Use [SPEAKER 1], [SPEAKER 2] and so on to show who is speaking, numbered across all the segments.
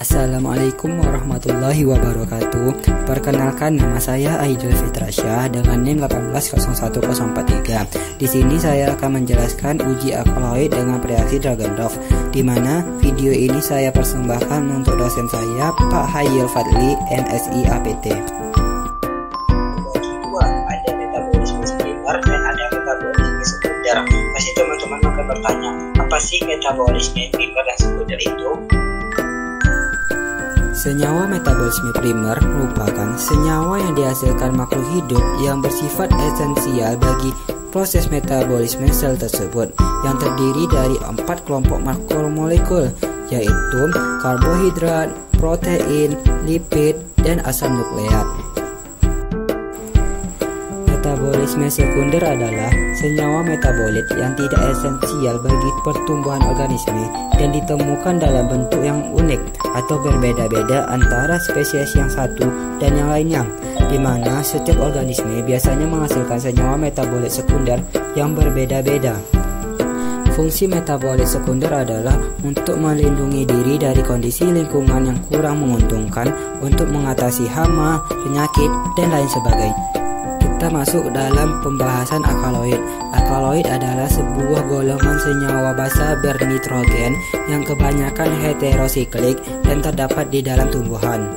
[SPEAKER 1] Assalamualaikum warahmatullahi wabarakatuh. Perkenalkan nama saya Aidul Fitrasyah dengan NIM 18043 Di sini saya akan menjelaskan uji alkaloid dengan reaksi Dragonov di mana video ini saya persembahkan untuk dosen saya Pak Hayil Fadli MSI APT
[SPEAKER 2] pasti teman-teman akan bertanya apa sih metabolisme primer dan sekunder itu
[SPEAKER 1] Senyawa metabolisme primer merupakan senyawa yang dihasilkan makhluk hidup yang bersifat esensial bagi proses metabolisme sel tersebut yang terdiri dari empat kelompok makromolekul yaitu karbohidrat, protein, lipid, dan asam nukleat. Metabolisme sekunder adalah senyawa metabolit yang tidak esensial bagi pertumbuhan organisme dan ditemukan dalam bentuk yang unik atau berbeda-beda antara spesies yang satu dan yang lainnya, di mana setiap organisme biasanya menghasilkan senyawa metabolit sekunder yang berbeda-beda. Fungsi metabolit sekunder adalah untuk melindungi diri dari kondisi lingkungan yang kurang menguntungkan untuk mengatasi hama, penyakit, dan lain sebagainya kita masuk dalam pembahasan alkaloid. Alkaloid adalah sebuah golongan senyawa basa bernitrogen yang kebanyakan heterosiklik dan terdapat di dalam tumbuhan.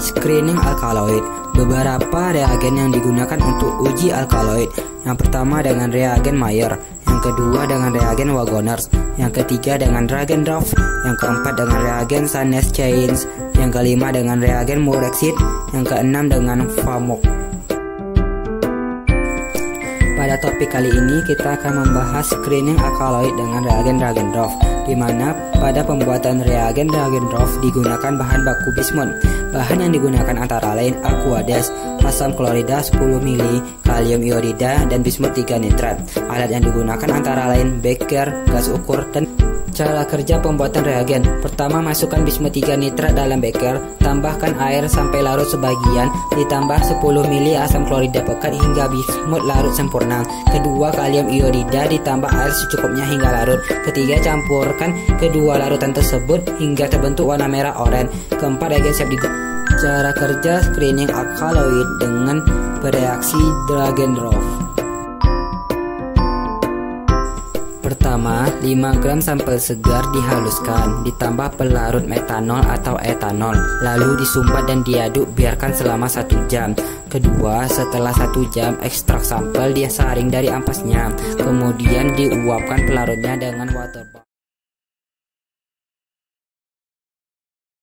[SPEAKER 1] Screening alkaloid Beberapa reagen yang digunakan untuk uji alkaloid Yang pertama dengan reagen Mayer Yang kedua dengan reagen Wagoners Yang ketiga dengan reagen Draft Yang keempat dengan reagen Sanes Chains yang kelima dengan reagen Murexit, yang keenam dengan Famok. Pada topik kali ini kita akan membahas screening alkaloid dengan reagen Dragendorf, di mana pada pembuatan reagen Dragendorf digunakan bahan baku bismut. Bahan yang digunakan antara lain aquades, asam klorida 10 mili, kalium iodida, dan bismut 3 nitrat. Alat yang digunakan antara lain beker, gas ukur, dan Cara kerja pembuatan reagen. Pertama masukkan bismut 3 nitrat dalam beker. Tambahkan air sampai larut sebagian. Ditambah 10 ml asam klorida pekat hingga bismut larut sempurna. Kedua kalium iodida. Ditambah air secukupnya hingga larut. Ketiga campurkan kedua larutan tersebut hingga terbentuk warna merah oranye. Keempat reagen siap digunakan Cara kerja screening alkaloid dengan bereaksi Dragendorf Pertama, 5 gram sampel segar dihaluskan, ditambah pelarut metanol atau etanol, lalu disumbat dan diaduk biarkan selama satu jam. Kedua, setelah satu jam, ekstrak sampel dia saring dari ampasnya, kemudian diuapkan pelarutnya dengan water